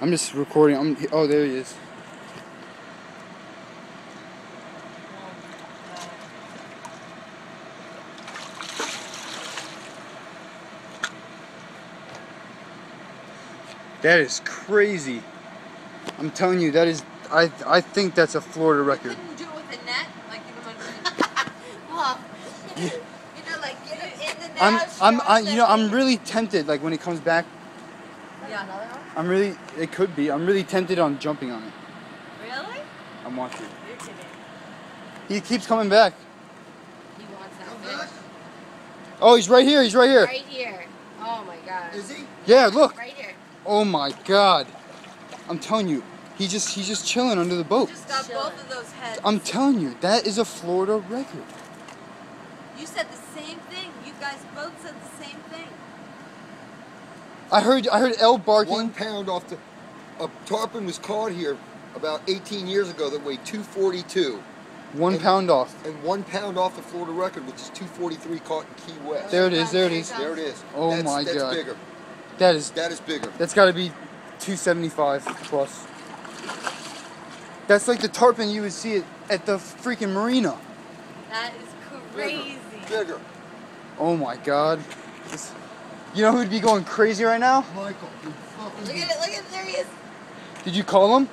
I'm just recording. I'm. Oh, there he is. That is crazy. I'm telling you, that is. I I think that's a Florida record. Do it with a net? Like you know, well, you know, like get it in the net. I'm I'm I, you know I'm really tempted. Like when it comes back, Yeah, another one. I'm really. It could be. I'm really tempted on jumping on it. Really? I'm watching. You're kidding. He keeps coming back. He wants that fish. Oh, he's right here. He's right here. Right here. Oh my god. Is he? Yeah, look. Right here. Oh my God. I'm telling you, he just he's just chilling under the boat. Just got Chilling. both of those heads. I'm telling you, that is a Florida record. you said the same thing. You guys both said the same thing. I heard I heard L barking. One pound off the. A tarpon was caught here about 18 years ago that weighed 242, One And- pound off. and one pound off the Florida record, which is 243 caught in Key West. There it is. There it is. There it is. Oh that's, my that's God. bigger. That is That is bigger. that's got to be 275 plus. That's like the tarpon you would see it at the freaking marina. That is Bigger. crazy. Bigger. Oh my God. This- you know who'd be going crazy right now? Michael. Look at it. Look at it. There he is. Did you call him?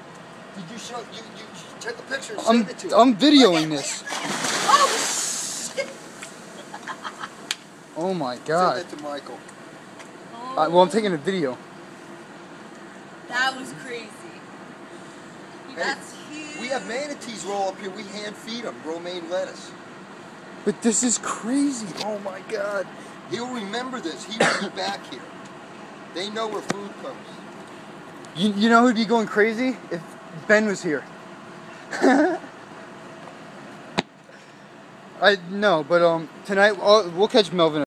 Did you show? You you take a picture and I'm send it to him. I'm videoing this. Oh shit. Oh my God. Send God. that to Michael. Oh, Uh, well, I'm taking a video. that was crazy. That's huge. We have manatees roll up here. We hand feed them romaine lettuce. But this is crazy. Oh my God. He'll remember this. He will be back here. They know where food comes. You, you know who'd be going crazy if Ben was here? I no, but um tonight uh, we'll catch Melvin.